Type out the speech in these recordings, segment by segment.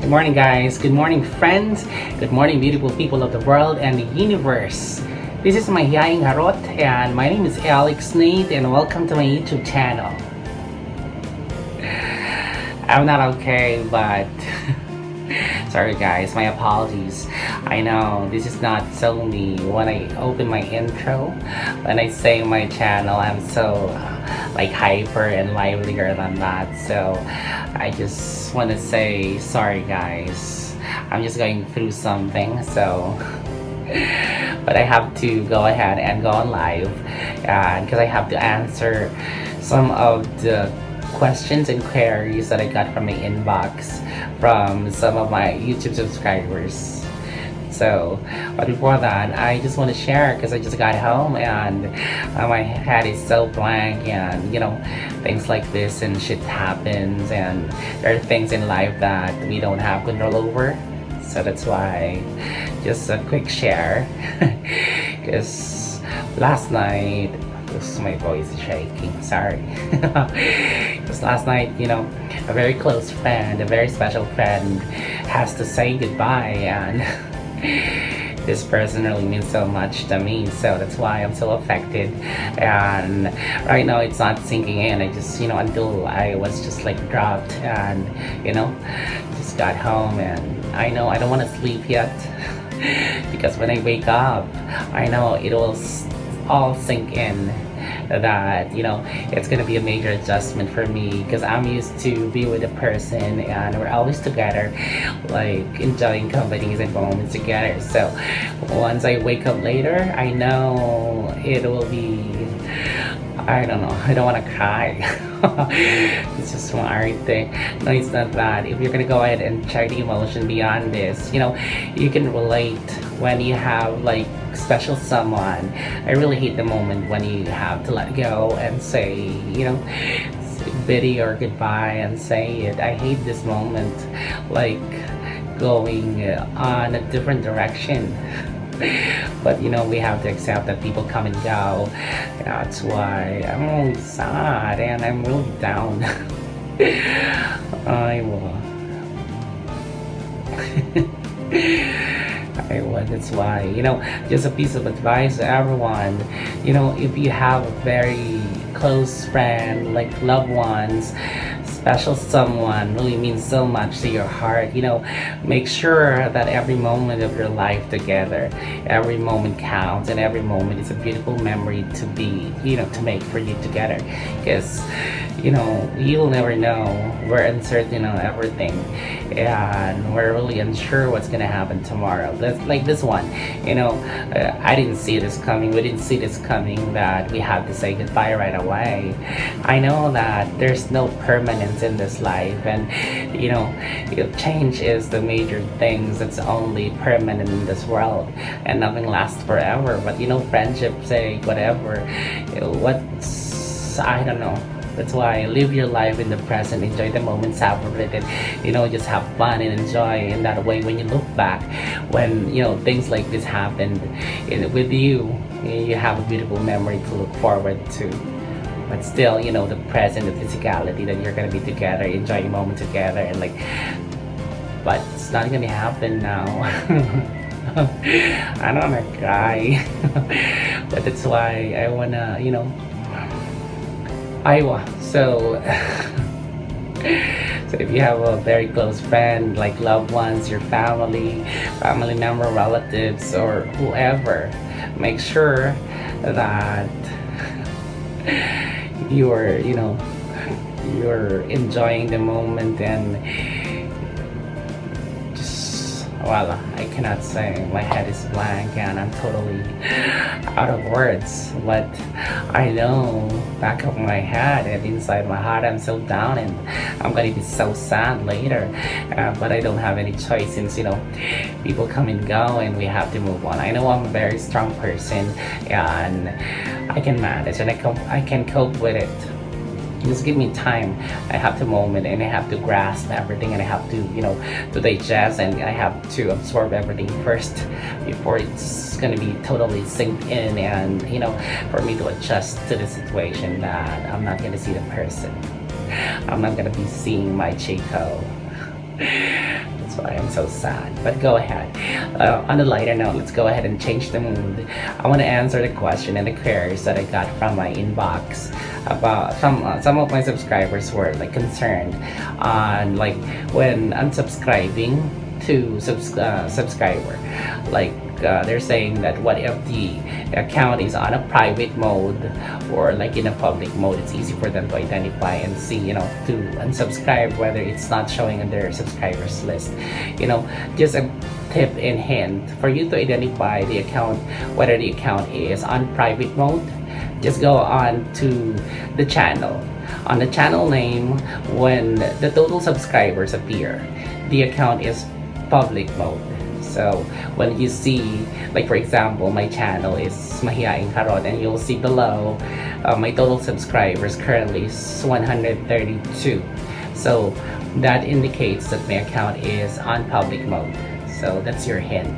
Good morning guys, good morning friends, good morning beautiful people of the world and the universe. This is Mahiyaeng Harot and my name is Alex Nate and welcome to my YouTube channel. I'm not okay but sorry guys, my apologies. I know this is not so me. When I open my intro, when I say my channel I'm so like hyper and livelier than that. So I just want to say sorry guys. I'm just going through something so. But I have to go ahead and go on live because uh, I have to answer some of the questions and queries that I got from my inbox from some of my YouTube subscribers. So but before that I just want to share because I just got home and um, my head is so blank and you know things like this and shit happens and there are things in life that we don't have control over. So that's why just a quick share. Because last night my voice is shaking sorry because last night you know a very close friend a very special friend has to say goodbye and this person really means so much to me so that's why I'm so affected. And right now it's not sinking in. I just you know until I was just like dropped and you know just got home. And I know I don't want to sleep yet because when I wake up I know it will all sink in that you know it's gonna be a major adjustment for me because I'm used to be with a person and we're always together like enjoying companies and moments together. So once I wake up later I know it will be I don't know I don't want to cry it's just one thing no it's not that if you're gonna go ahead and check the emotion beyond this you know you can relate when you have like special someone. I really hate the moment when you have to let go and say, you know, biddy or goodbye and say it. I hate this moment, like going on a different direction. but you know, we have to accept that people come and go. That's why I'm really sad and I'm really down. I will. I would. That's why, you know, just a piece of advice to everyone. You know, if you have a very close friend, like loved ones, special someone really means so much to your heart. You know, make sure that every moment of your life together, every moment counts and every moment is a beautiful memory to be, you know, to make for you together. Because, you know, you'll never know. We're uncertain on everything and we're really unsure what's gonna happen tomorrow. That's like this one, you know, uh, I didn't see this coming. We didn't see this coming that we have to say goodbye right away. I know that there's no permanent in this life. And you know change is the major things. That's only permanent in this world and nothing lasts forever. But you know friendship say whatever what's I don't know. That's why live your life in the present enjoy the moment savor it. And you know just have fun and enjoy in that way. When you look back when you know things like this happened with you you have a beautiful memory to look forward to but still you know the present the physicality that you're gonna be together enjoying a moment together and like but it's not gonna happen now. I don't wanna cry. But that's why I wanna you know Iowa so so if you have a very close friend like loved ones your family family member relatives or whoever make sure that you're you know you're enjoying the moment and well I cannot say my head is blank and I'm totally out of words. But I know back of my head and inside my heart I'm so down and I'm gonna be so sad later. Uh, but I don't have any choice since you know. People come and go and we have to move on. I know I'm a very strong person and I can manage and I, can I can cope with it just give me time. I have to moment and I have to grasp everything and I have to you know to digest and I have to absorb everything first before it's gonna be totally sink in and you know for me to adjust to the situation that I'm not gonna see the person. I'm not gonna be seeing my Chico Why I'm so sad. But go ahead. Uh, on a lighter note, let's go ahead and change the mood. I want to answer the question and the queries that I got from my inbox about some uh, some of my subscribers were like concerned on like when unsubscribing to subs uh, subscriber like uh, they're saying that what if the account is on a private mode or like in a public mode it's easy for them to identify and see you know to unsubscribe whether it's not showing on their subscribers list. You know just a tip and hint for you to identify the account whether the account is on private mode just go on to the channel. On the channel name when the total subscribers appear the account is public mode so when you see, like for example, my channel is Mahiyaeng Harot and you'll see below uh, my total subscribers currently is 132. So that indicates that my account is on public mode. So that's your hint.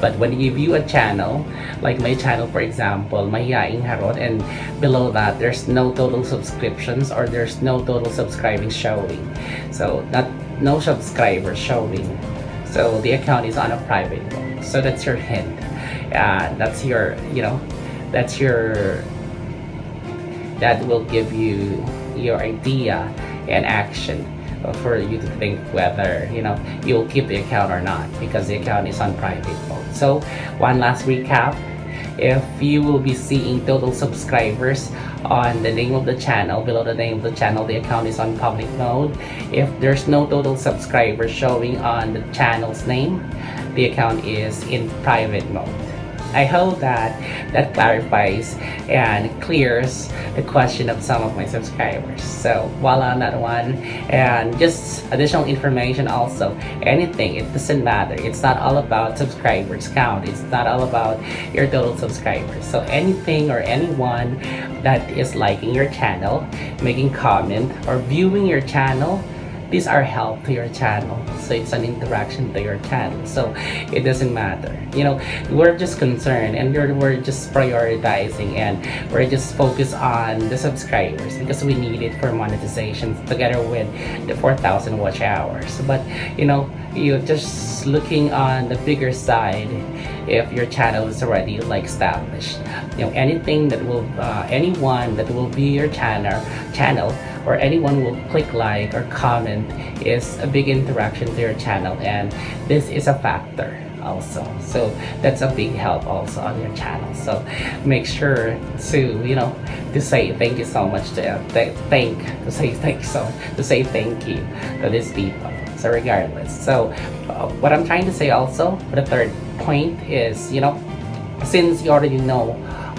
But when you view a channel, like my channel for example, Mahiyaeng Harot, and below that there's no total subscriptions or there's no total subscribing showing. So not no subscribers showing so the account is on a private mode so that's your hint. Uh, that's your you know that's your that will give you your idea and action for you to think whether you know you'll keep the account or not because the account is on private mode. So one last recap if you will be seeing total subscribers on the name of the channel below the name of the channel the account is on public mode. If there's no total subscribers showing on the channel's name the account is in private mode I hope that that clarifies and clears the question of some of my subscribers. So voila on that one. And just additional information also, anything, it doesn't matter. It's not all about subscribers count. It's not all about your total subscribers. So anything or anyone that is liking your channel, making comment, or viewing your channel, these are help to your channel. So it's an interaction to your channel. So it doesn't matter. You know we're just concerned and we're, we're just prioritizing and we're just focused on the subscribers because we need it for monetization together with the 4,000 watch hours. But you know you're just looking on the bigger side if your channel is already like established. You know anything that will uh, anyone that will be your channel channel or anyone will click like or comment is a big interaction to your channel and this is a factor also. So that's a big help also on your channel. So make sure to you know to say thank you so much to th thank to say thank you so to say thank you to these people. So regardless. So uh, what i'm trying to say also the third point is you know since you already know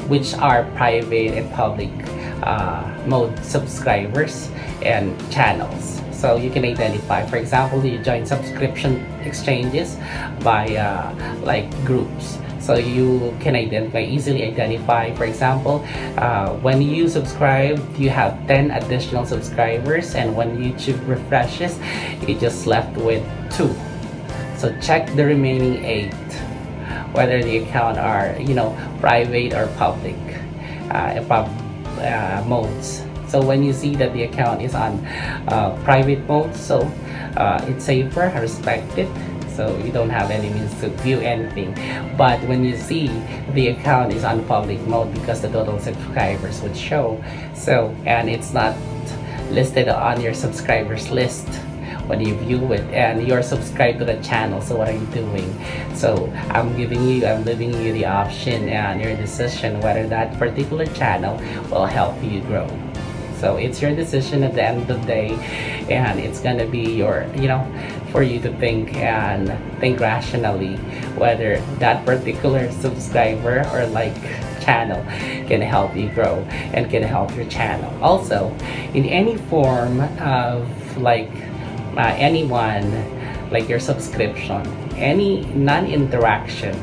which are private and public uh, mode subscribers and channels. So you can identify for example you join subscription exchanges by uh, like groups. So you can identify easily identify for example uh, when you subscribe you have 10 additional subscribers and when YouTube refreshes you just left with two. So check the remaining eight whether the account are you know private or public. Uh, uh, modes. So when you see that the account is on uh, private mode so uh, it's safer respect it so you don't have any means to view anything. But when you see the account is on public mode because the total subscribers would show so and it's not listed on your subscribers list when you view it? And you're subscribed to the channel so what are you doing? So i'm giving you i'm leaving you the option and your decision whether that particular channel will help you grow. So it's your decision at the end of the day and it's gonna be your you know for you to think and think rationally whether that particular subscriber or like channel can help you grow and can help your channel. Also in any form of like uh, anyone like your subscription any non-interaction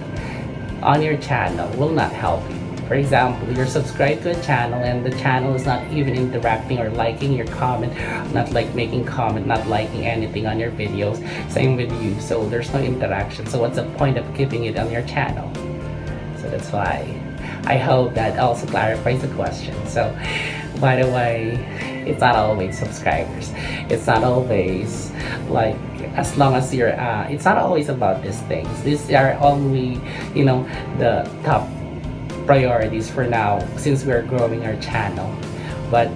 on your channel will not help you. For example you're subscribed to a channel and the channel is not even interacting or liking your comment not like making comment not liking anything on your videos. Same with you. So there's no interaction. So what's the point of keeping it on your channel? So that's why I hope that also clarifies the question. So by the way it's not always subscribers. It's not always like as long as you're uh, it's not always about these things. These are only you know the top priorities for now since we're growing our channel. But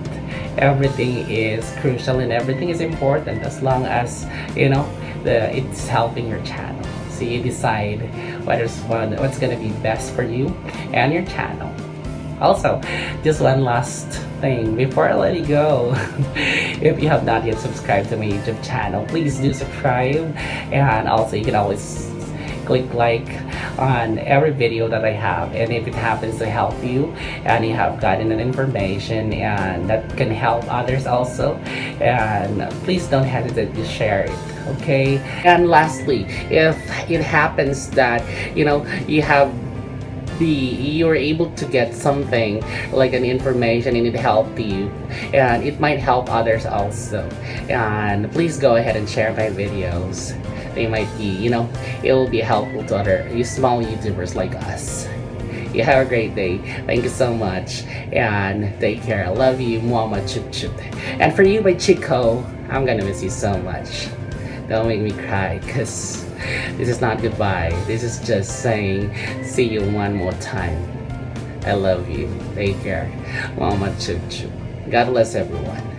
everything is crucial and everything is important as long as you know the it's helping your channel. So you decide what's what's gonna be best for you and your channel also just one last thing before I let you go. If you have not yet subscribed to my YouTube channel please do subscribe. And also you can always click like on every video that I have. And if it happens to help you and you have gotten an information and that can help others also and please don't hesitate to share it okay? And lastly if it happens that you know you have you're able to get something like an information and it helped you. And it might help others also. And please go ahead and share my videos. They might be you know it will be helpful to other you small youtubers like us. You have a great day. Thank you so much. And take care. I love you. Mama chup chup. And for you my chico i'm gonna miss you so much. Don't make me cry because this is not goodbye. This is just saying see you one more time. I love you. Take care. Mama Chup. God bless everyone.